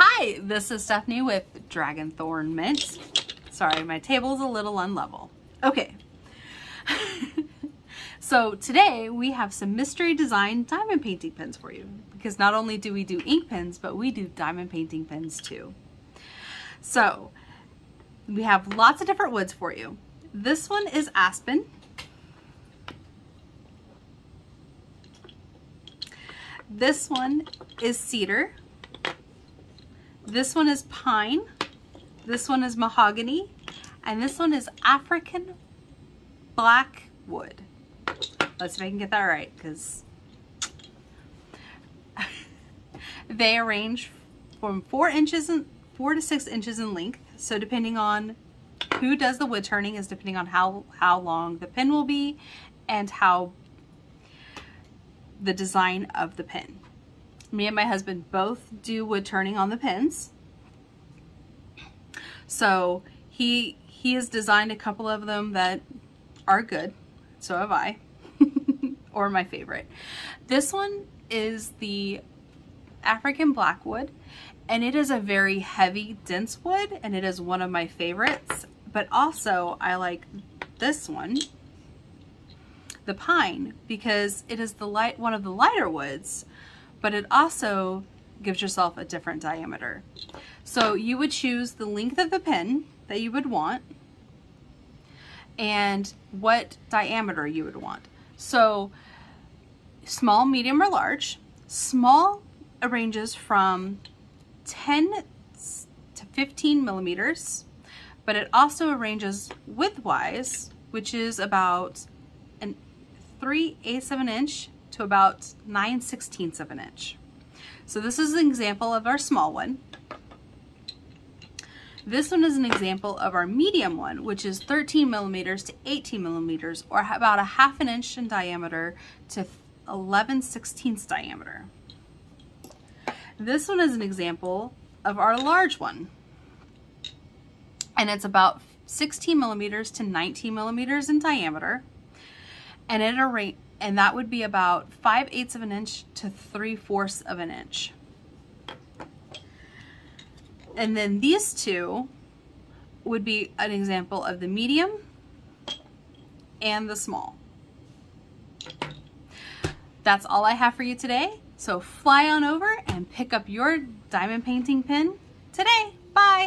Hi, this is Stephanie with Dragonthorn Mints. Sorry, my table's a little unlevel. Okay. so today we have some mystery design diamond painting pens for you because not only do we do ink pens, but we do diamond painting pens too. So we have lots of different woods for you. This one is aspen. This one is cedar. This one is pine. This one is mahogany. And this one is African black wood. Let's see if I can get that right because they range from four inches and four to six inches in length. So depending on who does the wood turning is depending on how, how long the pin will be and how the design of the pen. Me and my husband both do wood turning on the pins. So he he has designed a couple of them that are good. So have I. or my favorite. This one is the African Blackwood and it is a very heavy dense wood and it is one of my favorites but also I like this one the pine because it is the light one of the lighter woods but it also gives yourself a different diameter. So you would choose the length of the pen that you would want and what diameter you would want. So small, medium, or large. Small ranges from 10 to 15 millimeters, but it also arranges widthwise, which is about an 3 eighths of an inch to about 9 sixteenths of an inch. So this is an example of our small one. This one is an example of our medium one, which is 13 millimeters to 18 millimeters, or about a half an inch in diameter to 11 sixteenths diameter. This one is an example of our large one, and it's about 16 millimeters to 19 millimeters in diameter, and it and that would be about 5 eighths of an inch to 3 fourths of an inch. And then these two would be an example of the medium and the small. That's all I have for you today. So fly on over and pick up your diamond painting pin today. Bye.